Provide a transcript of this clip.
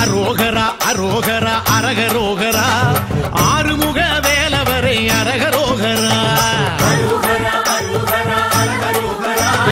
ಅರೋಗರ ಅರೋಗರ ಅರಗರೋಗರ